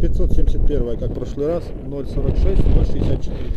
571 как в прошлый раз 046 064